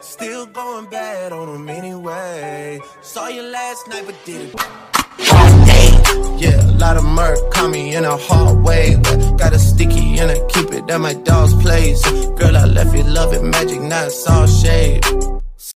Still going bad on them anyway. Saw you last night, but did it. Yeah, a lot of murk caught me in a hard way. But got a sticky and I keep it at my dog's place. Girl, I left you loving magic, not it's all shade.